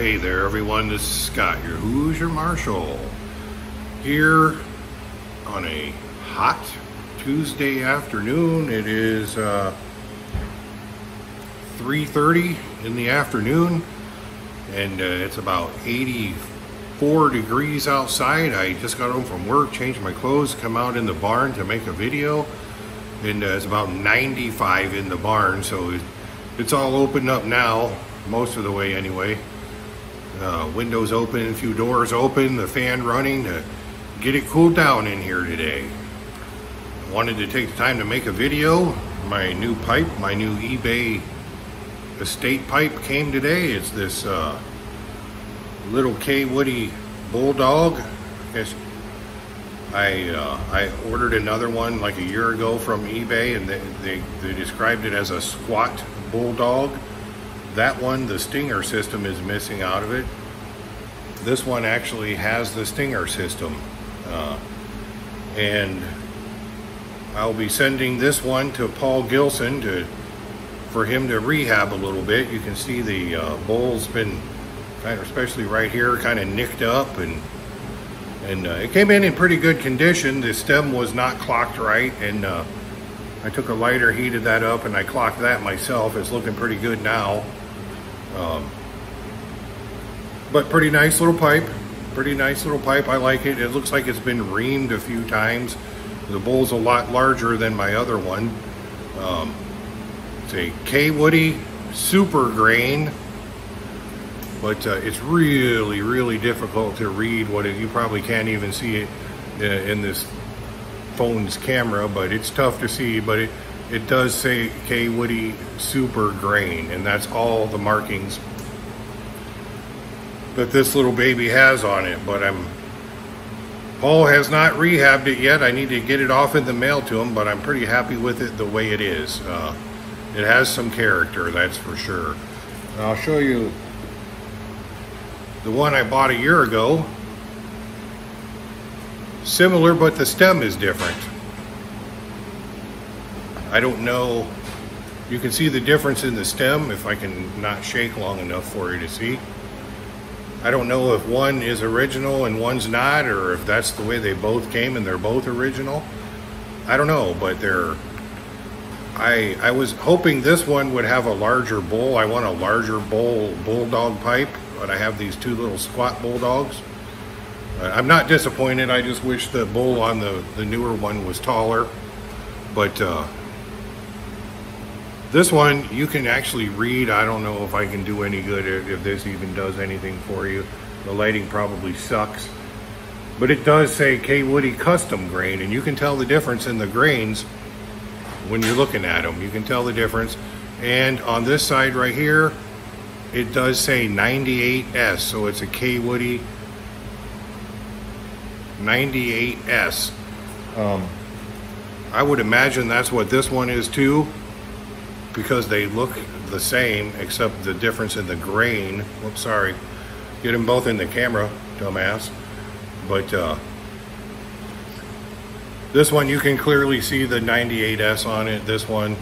Hey there, everyone. This is Scott, your Hoosier Marshal, here on a hot Tuesday afternoon. It is uh, 3:30 in the afternoon, and uh, it's about 84 degrees outside. I just got home from work, changed my clothes, come out in the barn to make a video, and uh, it's about 95 in the barn. So it, it's all opened up now, most of the way anyway. Uh, windows open, a few doors open, the fan running to get it cooled down in here today. Wanted to take the time to make a video. My new pipe, my new eBay estate pipe came today. It's this uh, little Kaywoodie Bulldog. I I uh, I ordered another one like a year ago from eBay, and they, they, they described it as a squat bulldog. That one, the stinger system is missing out of it. This one actually has the stinger system. Uh, and I'll be sending this one to Paul Gilson to for him to rehab a little bit. You can see the uh, bowl's been kind of, especially right here, kind of nicked up and and uh, it came in in pretty good condition. The stem was not clocked right and uh, I took a lighter, heated that up and I clocked that myself. It's looking pretty good now. Um, but pretty nice little pipe. Pretty nice little pipe. I like it. It looks like it's been reamed a few times. The bowl's a lot larger than my other one. Um, it's a Kaywoodie super grain, but uh, it's really, really difficult to read what it, you probably can't even see it uh, in this phone's camera, but it's tough to see, but it, it does say Kaywoodie super grain, and that's all the markings that this little baby has on it, but I'm Paul has not rehabbed it yet. I need to get it off in the mail to him, but I'm pretty happy with it the way it is. Uh, it has some character, that's for sure. And I'll show you the one I bought a year ago. Similar, but the stem is different. I don't know. You can see the difference in the stem if I can not shake long enough for you to see. I don't know if one is original and one's not, or if that's the way they both came and they're both original. I don't know, but they're. I I was hoping this one would have a larger bowl. I want a larger bowl bulldog pipe, but I have these two little squat bulldogs. Uh, I'm not disappointed. I just wish the bowl on the the newer one was taller, but. Uh, this one, you can actually read. I don't know if I can do any good if this even does anything for you. The lighting probably sucks. But it does say Kaywoodie custom grain, and you can tell the difference in the grains when you're looking at them. You can tell the difference. And on this side right here, it does say 98S, so it's a Kaywoodie 98S. Um, I would imagine that's what this one is too because they look the same except the difference in the grain. Whoops, sorry. Get them both in the camera, dumbass. But uh, this one, you can clearly see the 98S on it. This one,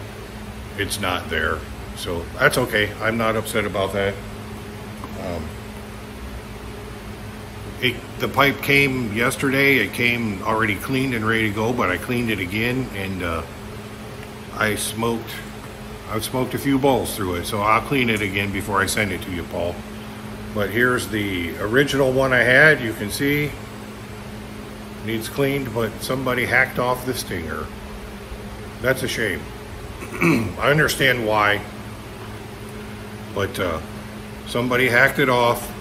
it's not there. So that's okay. I'm not upset about that. Um, it, the pipe came yesterday. It came already cleaned and ready to go, but I cleaned it again and uh, I smoked I've smoked a few bowls through it, so I'll clean it again before I send it to you, Paul. But here's the original one I had. You can see needs cleaned, but somebody hacked off the stinger. That's a shame. I understand why, but uh, somebody hacked it off.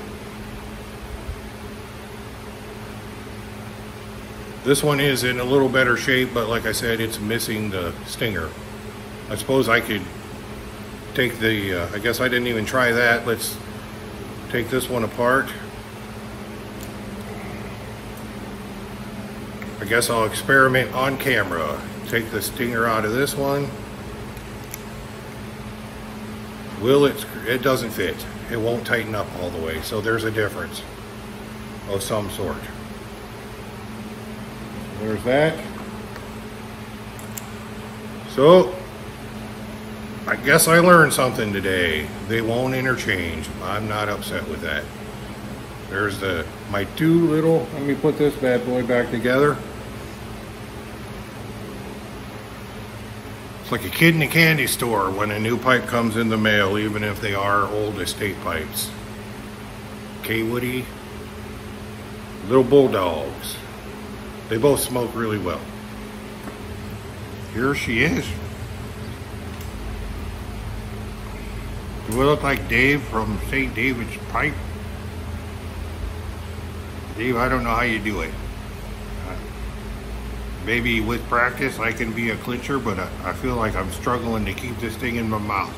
This one is in a little better shape, but like I said, it's missing the stinger. I suppose I could take the, uh, I guess I didn't even try that. Let's take this one apart. I guess I'll experiment on camera. Take the stinger out of this one. Will it, it doesn't fit. It won't tighten up all the way. So there's a difference of some sort. There's that. So I guess I learned something today. They won't interchange. I'm not upset with that. There's the my two little, let me put this bad boy back together. It's like a kid in a candy store when a new pipe comes in the mail, even if they are old estate pipes. Kaywoodie, little bulldogs. They both smoke really well. Here she is. Do I look like Dave from St. David's Pipe? Dave, I don't know how you do it. Uh, maybe with practice I can be a clincher, but I, I feel like I'm struggling to keep this thing in my mouth.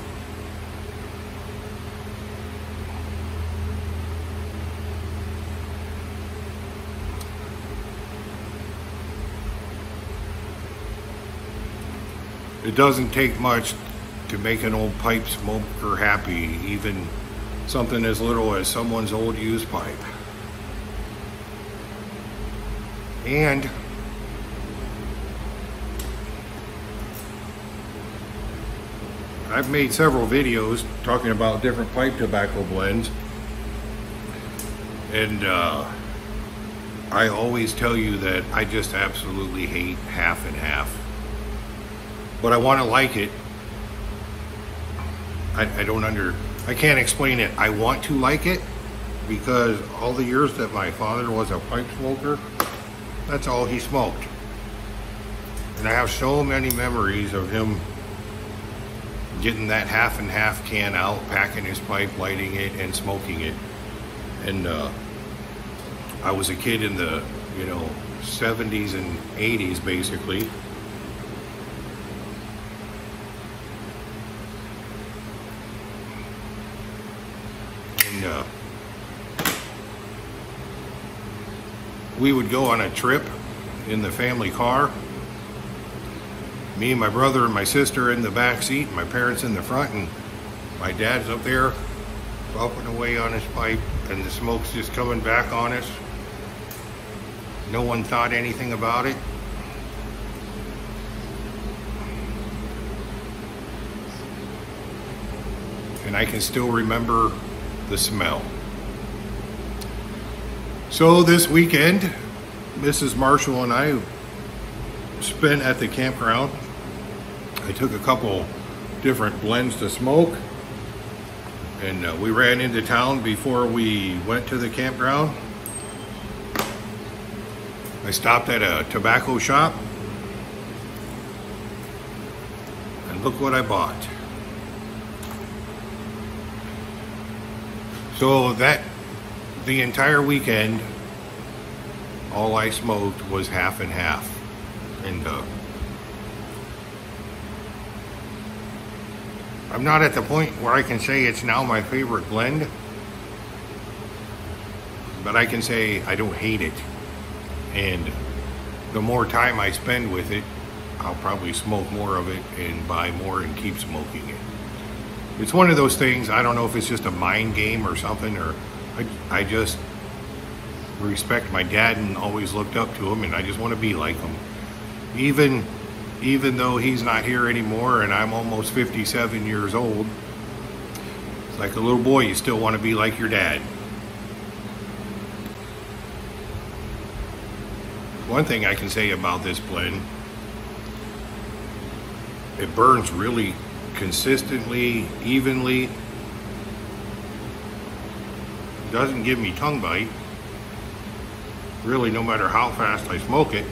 It doesn't take much to make an old pipe smoker happy, even something as little as someone's old used pipe. And I've made several videos talking about different pipe tobacco blends. And uh, I always tell you that I just absolutely hate half and half. But I want to like it. I, I don't under, I can't explain it. I want to like it because all the years that my father was a pipe smoker, that's all he smoked. And I have so many memories of him getting that half and half can out, packing his pipe, lighting it, and smoking it. And uh, I was a kid in the, you know, 70s and 80s basically. Uh, we would go on a trip in the family car. Me and my brother and my sister in the back seat, my parents in the front, and my dad's up there puffing away on his pipe, and the smoke's just coming back on us. No one thought anything about it. And I can still remember the smell. So this weekend, Mrs. Marshal and I spent at the campground. I took a couple different blends to smoke and uh, we ran into town before we went to the campground. I stopped at a tobacco shop and look what I bought. So that the entire weekend, all I smoked was half and half. And uh, I'm not at the point where I can say it's now my favorite blend, but I can say I don't hate it. And the more time I spend with it, I'll probably smoke more of it and buy more and keep smoking it. It's one of those things, I don't know if it's just a mind game or something, or I, I just respect my dad and always looked up to him and I just want to be like him. Even even though he's not here anymore and I'm almost 57 years old, it's like a little boy, you still want to be like your dad. One thing I can say about this blend, it burns really consistently, evenly. Doesn't give me tongue bite. Really, no matter how fast I smoke it.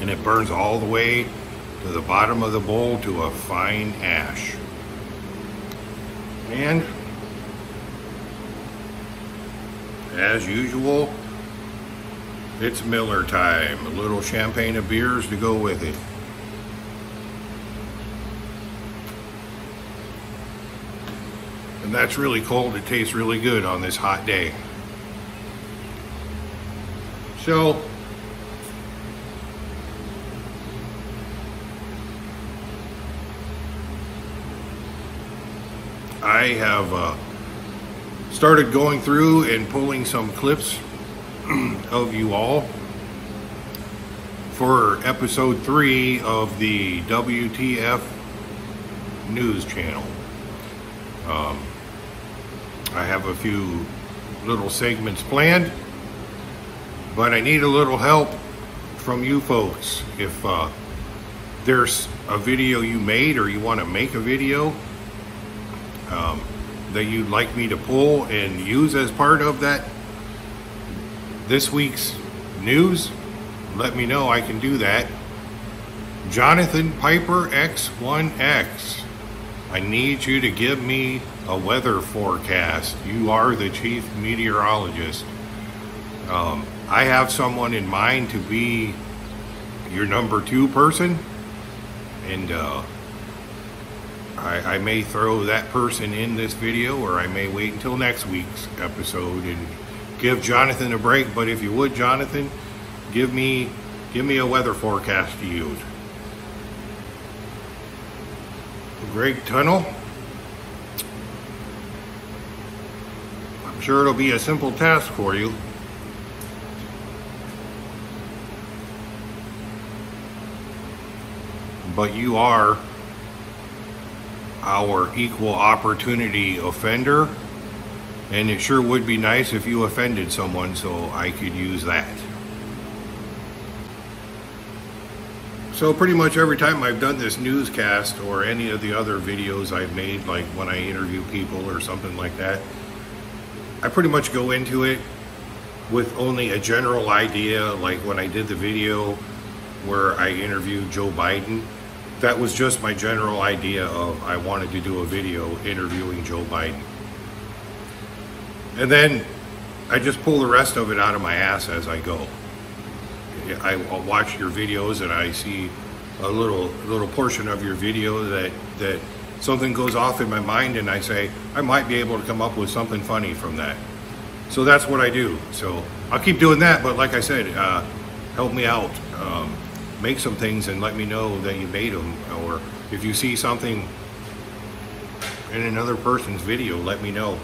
And it burns all the way to the bottom of the bowl to a fine ash. And as usual, it's Miller time. A little champagne of beers to go with it. And that's really cold. It tastes really good on this hot day. So, I have uh, started going through and pulling some clips of you all for episode three of the WTF News Channel. Um, I have a few little segments planned, but I need a little help from you folks. If uh, there's a video you made or you want to make a video um, that you'd like me to pull and use as part of that this week's news, let me know. I can do that. Jonathan Piper X1X. I need you to give me a weather forecast. You are the chief meteorologist. Um, I have someone in mind to be your number two person, and uh, I, I, may throw that person in this video, or I may wait until next week's episode and give Jonathan a break. But if you would, Jonathan, give me give me a weather forecast to use. Greg Tunnel. I'm sure it'll be a simple task for you. But you are our equal opportunity offender, and it sure would be nice if you offended someone so I could use that. So pretty much every time I've done this newscast or any of the other videos I've made, like when I interview people or something like that, I pretty much go into it with only a general idea. Like when I did the video where I interviewed Joe Biden, that was just my general idea of I wanted to do a video interviewing Joe Biden. And then I just pull the rest of it out of my ass as I go. I watch your videos and I see a little little portion of your video that that something goes off in my mind and I say I might be able to come up with something funny from that. So that's what I do. So I'll keep doing that. But like I said, uh, help me out. Um, make some things and let me know that you made them. Or if you see something in another person's video, let me know.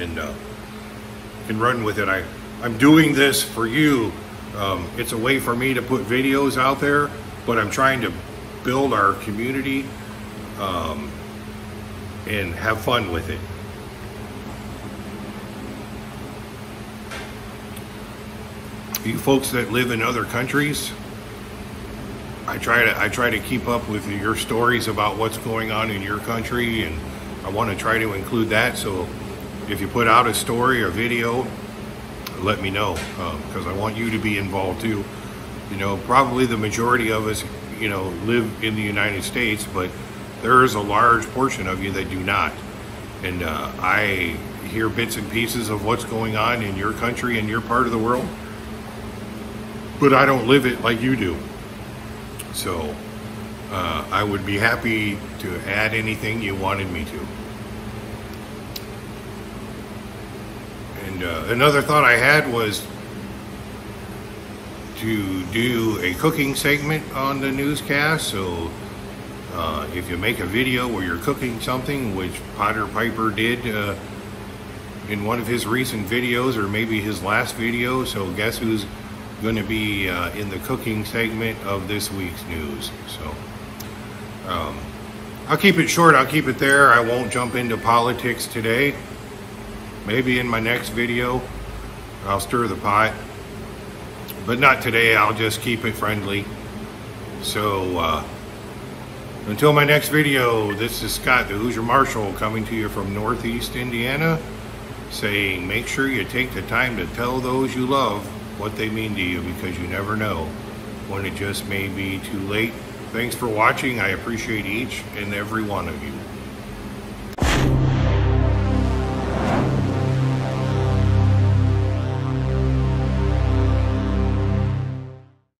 And uh, can run with it. I I'm doing this for you um, it's a way for me to put videos out there, but I'm trying to build our community um, and have fun with it. You folks that live in other countries, I try to I try to keep up with your stories about what's going on in your country, and I want to try to include that. So, if you put out a story or video let me know because um, I want you to be involved too. You know, probably the majority of us, you know, live in the United States, but there is a large portion of you that do not. And uh, I hear bits and pieces of what's going on in your country and your part of the world, but I don't live it like you do. So uh, I would be happy to add anything you wanted me to. And uh, another thought I had was to do a cooking segment on the newscast. So uh, if you make a video where you're cooking something, which Potter Piper did uh, in one of his recent videos or maybe his last video, so guess who's going to be uh, in the cooking segment of this week's news. So um, I'll keep it short. I'll keep it there. I won't jump into politics today. Maybe in my next video, I'll stir the pot. But not today, I'll just keep it friendly. So, uh, until my next video, this is Scott, the Hoosier Marshal, coming to you from Northeast Indiana, saying make sure you take the time to tell those you love what they mean to you because you never know when it just may be too late. Thanks for watching. I appreciate each and every one of you.